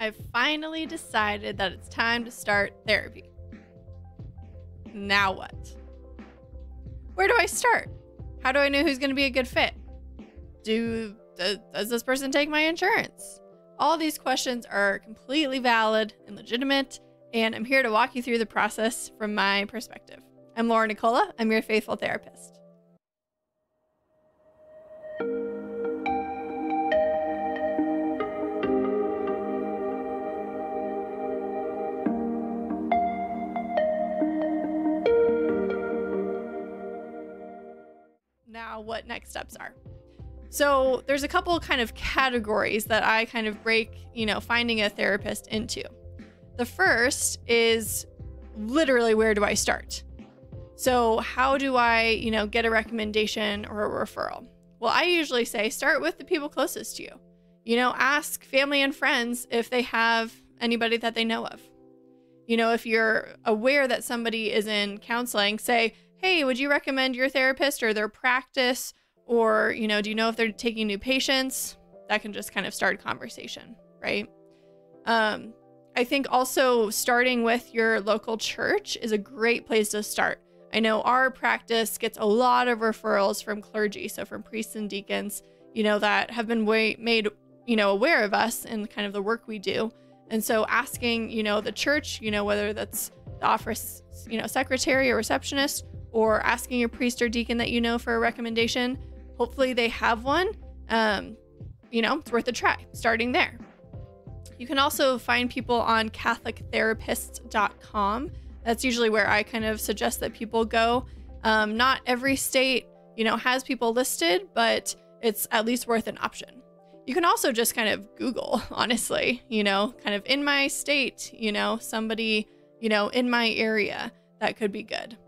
I've finally decided that it's time to start therapy. Now what? Where do I start? How do I know who's going to be a good fit? Do does, does this person take my insurance? All these questions are completely valid and legitimate, and I'm here to walk you through the process from my perspective. I'm Lauren Accolla. I'm your faithful therapist. Now, what next steps are? So, there's a couple kind of categories that I kind of break, you know, finding a therapist into. The first is literally where do I start? So, how do I, you know, get a recommendation or a referral? Well, I usually say start with the people closest to you. You know, ask family and friends if they have anybody that they know of. You know, if you're aware that somebody is in counseling, say, hey, would you recommend your therapist or their practice? Or, you know, do you know if they're taking new patients? That can just kind of start a conversation, right? Um, I think also starting with your local church is a great place to start. I know our practice gets a lot of referrals from clergy, so from priests and deacons, you know, that have been way, made, you know, aware of us and kind of the work we do. And so asking, you know, the church, you know, whether that's the office, you know, secretary or receptionist, or asking a priest or deacon that you know for a recommendation, hopefully they have one. Um, you know, it's worth a try starting there. You can also find people on CatholicTherapists.com. That's usually where I kind of suggest that people go. Um, not every state, you know, has people listed, but it's at least worth an option. You can also just kind of Google, honestly, you know, kind of in my state, you know, somebody, you know, in my area that could be good.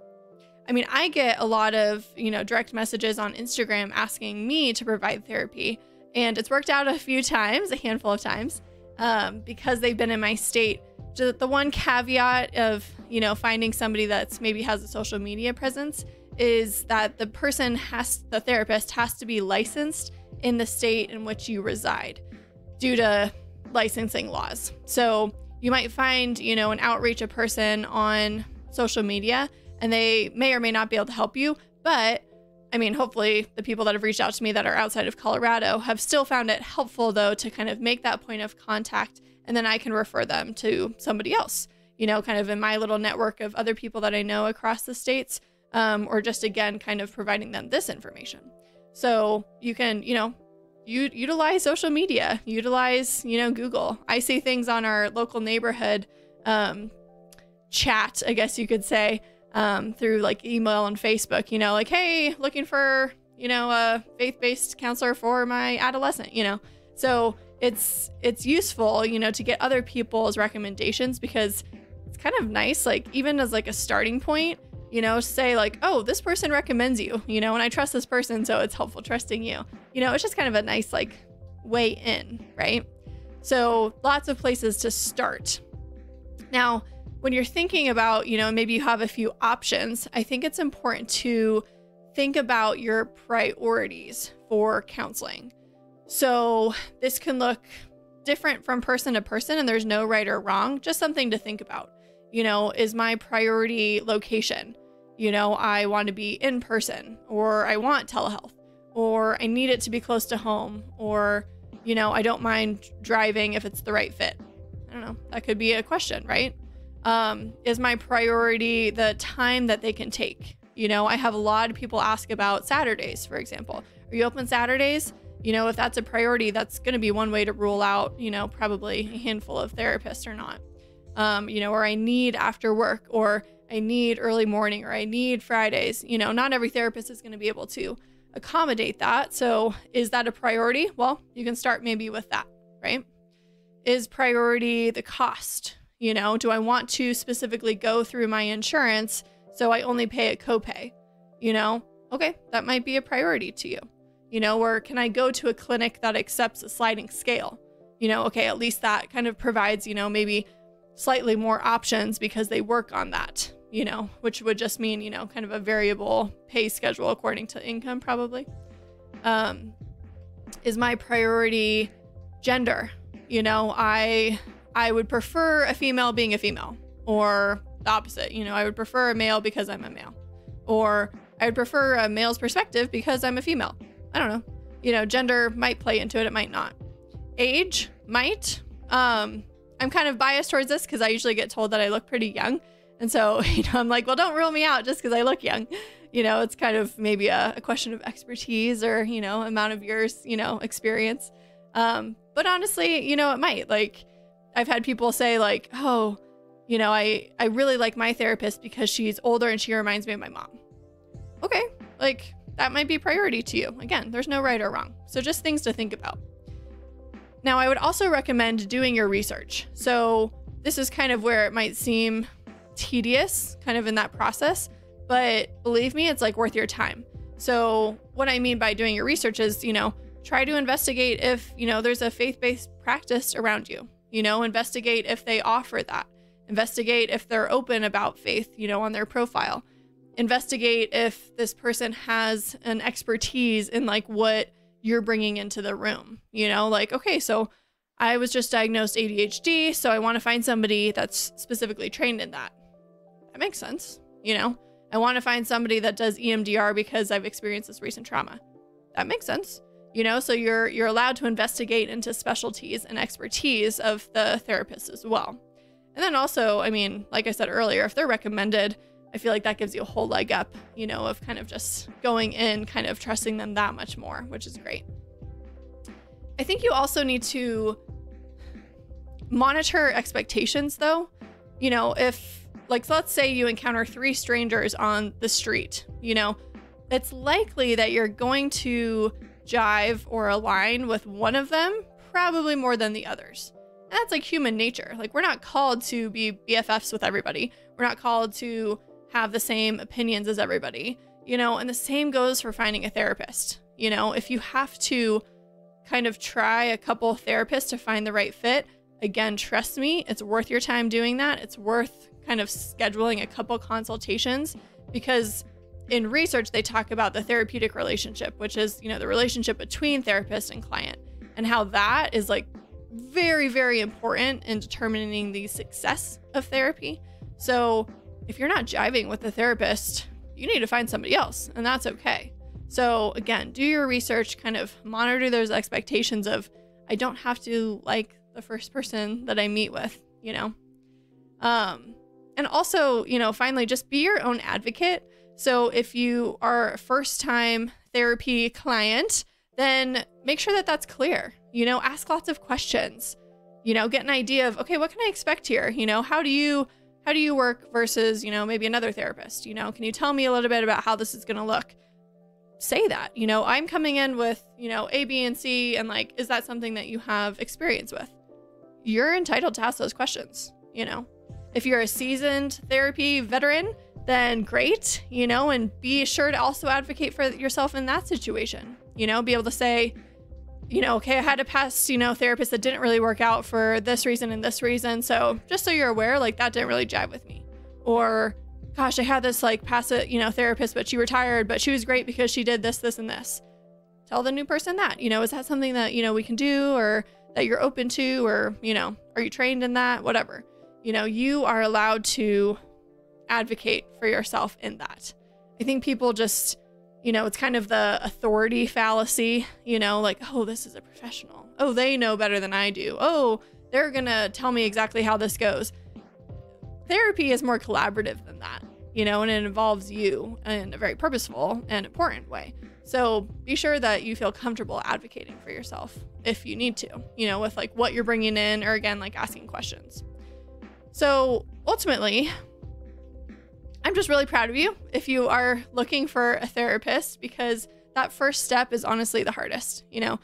I mean, I get a lot of, you know, direct messages on Instagram asking me to provide therapy, and it's worked out a few times, a handful of times um, because they've been in my state. The one caveat of you know finding somebody that's maybe has a social media presence is that the person has the therapist has to be licensed in the state in which you reside due to licensing laws. So you might find, you know, an outreach a person on social media and they may or may not be able to help you, but I mean, hopefully, the people that have reached out to me that are outside of Colorado have still found it helpful, though, to kind of make that point of contact. And then I can refer them to somebody else, you know, kind of in my little network of other people that I know across the states, um, or just again, kind of providing them this information. So you can, you know, u- utilize social media, utilize, you know, Google. I see things on our local neighborhood um, chat, I guess you could say um, through like email and Facebook, you know, like, hey, looking for, you know, a faith based counselor for my adolescent, you know. So it's it's useful, you know, to get other people's recommendations because it's kind of nice, like even as like a starting point, you know, say like, oh, this person recommends you, you know, and I trust this person, so it's helpful trusting you. You know, it's just kind of a nice like way in, right? So lots of places to start. Now, when you're thinking about, you know, maybe you have a few options, I think it's important to think about your priorities for counseling. So this can look different from person to person, and there's no right or wrong, just something to think about. You know, is my priority location? You know, I want to be in person, or I want telehealth, or I need it to be close to home, or, you know, I don't mind driving if it's the right fit. I don't know. That could be a question, right? Um, is my priority the time that they can take. You know, I have a lot of people ask about Saturdays, for example. Are you open Saturdays? You know, if that's a priority, that's going to be one way to rule out, you know, probably a handful of therapists or not. Um, you know, or I need after work, or I need early morning, or I need Fridays. You know, not every therapist is going to be able to accommodate that. So, is that a priority? Well, you can start maybe with that, right? Is priority the cost? You know, do I want to specifically go through my insurance so I only pay a copay? You know, okay, that might be a priority to you. You know, or can I go to a clinic that accepts a sliding scale? You know, okay, at least that kind of provides, you know, maybe slightly more options because they work on that, you know, which would just mean, you know, kind of a variable pay schedule according to income, probably. Um, is my priority gender? You know, I I would prefer a female being a female, or the opposite. You know, I would prefer a male because I'm a male, or I would prefer a male's perspective because I'm a female. I don't know. You know, gender might play into it, it might not. Age might. Um, I'm kind of biased towards this because I usually get told that I look pretty young. And so, you know, I'm like, well, don't rule me out just because I look young. You know, it's kind of maybe a, a, question of expertise or, you know, amount of years, you know, experience. Um, but honestly, you know, it might. Like, I've had people say, like, oh, you know, I, I really like my therapist because she's older and she reminds me of my mom. Okay, like, that might be priority to you. Again, there's no right or wrong. So just things to think about. Now, I would also recommend doing your research. So, this is kind of where it might seem tedious, kind of in that process, but believe me, it's like worth your time. So, what I mean by doing your research is, you know, try to investigate if, you know, there's a faith based practice around you, you know, investigate if they offer that, investigate if they're open about faith, you know, on their profile, investigate if this person has an expertise in like what you're bringing into the room. You know, like, okay, so I was just diagnosed ADHD, so I want to find somebody that's specifically trained in that. That makes sense. You know, I want to find somebody that does EMDR because I've experienced this recent trauma. That makes sense. You know, so you're you're allowed to investigate into specialties and expertise of the therapist as well. And then also, I mean, like I said earlier, if they're recommended, I feel like that gives you a whole leg up, you know, of kind of just going in, kind of trusting them that much more, which is great. I think you also need to monitor expectations though. You know, if, like, so let's say you encounter three strangers on the street, you know, it's likely that you're going to jive or align with one of them, probably more than the others. And that's like human nature. Like, we're not called to be BFFs with everybody. We're not called to have the same opinions as everybody, you know, and the same goes for finding a therapist. You know, if you have to kind of try a couple therapists to find the right fit, again, trust me, it's worth your time doing that. It's worth kind of scheduling a couple consultations because in research they talk about the therapeutic relationship, which is, you know, the relationship between therapist and client and how that is like very very important in determining the success of therapy. So, if you're not jiving with the therapist, you need to find somebody else, and that's okay. So, again, do your research, kind of monitor those expectations of I don't have to like the first person that I meet with, you know? Um, and also, you know, finally, just be your own advocate. So, if you are a first time therapy client, then make sure that that's clear. You know, ask lots of questions. You know, get an idea of, okay, what can I expect here? You know, how do you how do you work versus, you know, maybe another therapist? You know, can you tell me a little bit about how this is going to look? Say that, you know, I'm coming in with, you know, A, B, and C, and like, is that something that you have experience with? You're entitled to ask those questions, you know. If you're a seasoned therapy veteran, then great, you know, and be sure to also advocate for yourself in that situation. You know, be able to say, you know, okay, I had a past, you know, therapist that didn't really work out for this reason and this reason. So just so you're aware, like that didn't really jive with me. Or, gosh, I had this like past, you know, therapist, but she retired, but she was great because she did this, this, and this. Tell the new person that, you know, is that something that, you know, we can do or that you're open to, or, you know, are you trained in that? Whatever. You know, you are allowed to advocate for yourself in that. I think people just, you know, it's kind of the authority fallacy, you know, like, oh, this is a professional. Oh, they know better than I do. Oh, they're going to tell me exactly how this goes. Therapy is more collaborative than that, you know, and it involves you in a very purposeful and important way. So be sure that you feel comfortable advocating for yourself if you need to, you know, with like what you're bringing in or again, like asking questions. So ultimately, I'm just really proud of you if you are looking for a therapist because that first step is honestly the hardest. You know,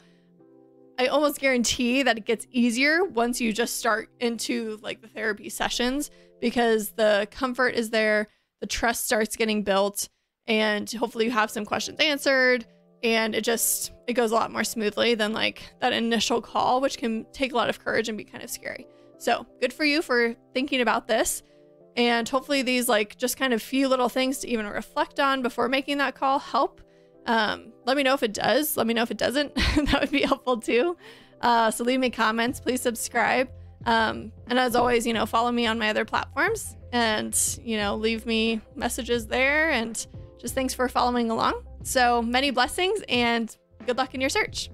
I almost guarantee that it gets easier once you just start into like the therapy sessions because the comfort is there, the trust starts getting built, and hopefully you have some questions answered and it just it goes a lot more smoothly than like that initial call which can take a lot of courage and be kind of scary. So, good for you for thinking about this. And hopefully, these like just kind of few little things to even reflect on before making that call help. Um, let me know if it does. Let me know if it doesn't. that would be helpful too. Uh, so leave me comments. Please subscribe. Um, and as always, you know, follow me on my other platforms and, you know, leave me messages there. And just thanks for following along. So many blessings and good luck in your search.